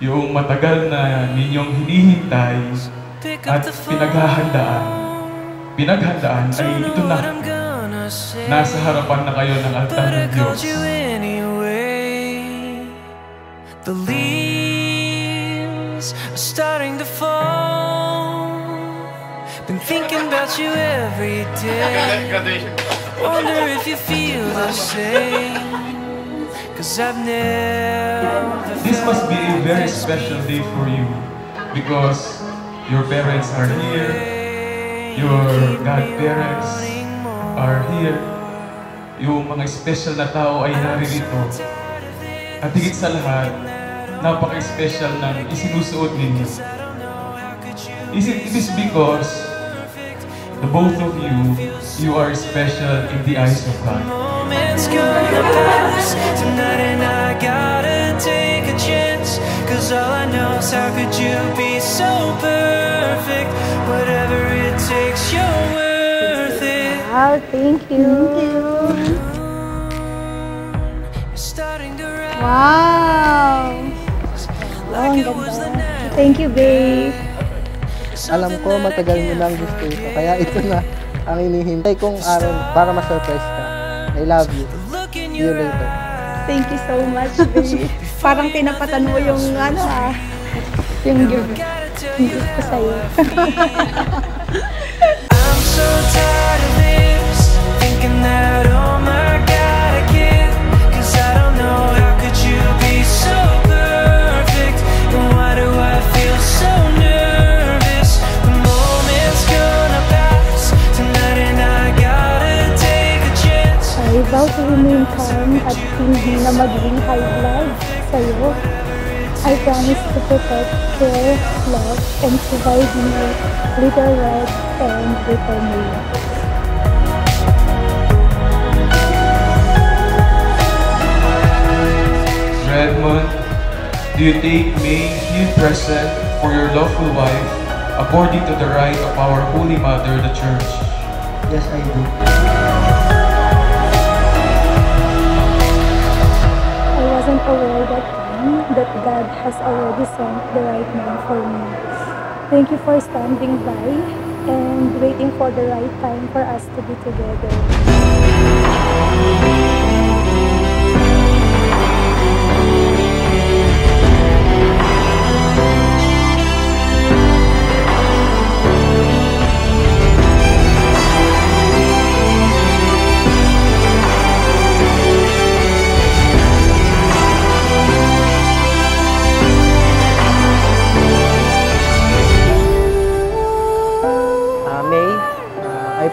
yung matagal na ninyong hinihintay at pinaghahandaan, pinaghandaan ay ito na. Nasa harapan na kayo ng altar ng Diyos. The leaves are starting to fall. Been thinking about you every day. Wonder if you feel the same. Cause I've never must be a very special day for you because your parents are here, your godparents are here, yung mga special na tao ay naririto. At higit sa lahat, napaka-special ng isinusuot ninyo. Is it this because the both of you, you are special in the eyes of God? How could you be so perfect Whatever it takes you're worth it Wow, thank you. To rise Wow. Wow, ang ganda. Thank you, babe. Alam ko matagal mo nang gusto ito, kaya ito na ang inihintay kong araw para ma-surprise ka. I love you. See you later. Thank you so much, babe. Parang tinapatan mo yung ano ah. Yung gotta tell ko sa'yo. I'm so tired of this Thinking that oh my god I can't Cause I don't know how could you be so perfect? And why do I feel so nervous? The moment's gonna pass Tonight and I gotta take a chance. I vow to remain calm at hindi na magiging high blood. sa'yo. I promise to protect, care, love, and provide you little red and little blue. Redmond, do you take May here present for your lawful wife according to the right of our Holy Mother, the Church? Yes, I do. I wasn't aware that time that God has already sent the right man for me. Thank you for standing by and waiting for the right time for us to be together.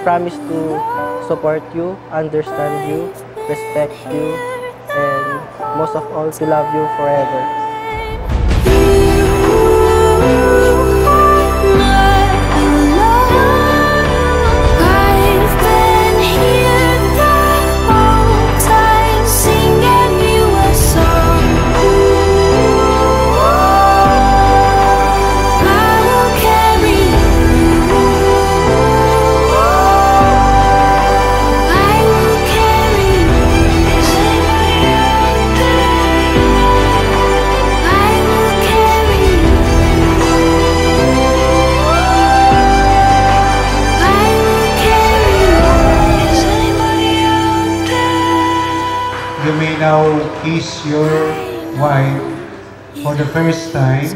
Promise to support you, understand you, respect you, and most of all, to love you forever. May now kiss your wife for the first time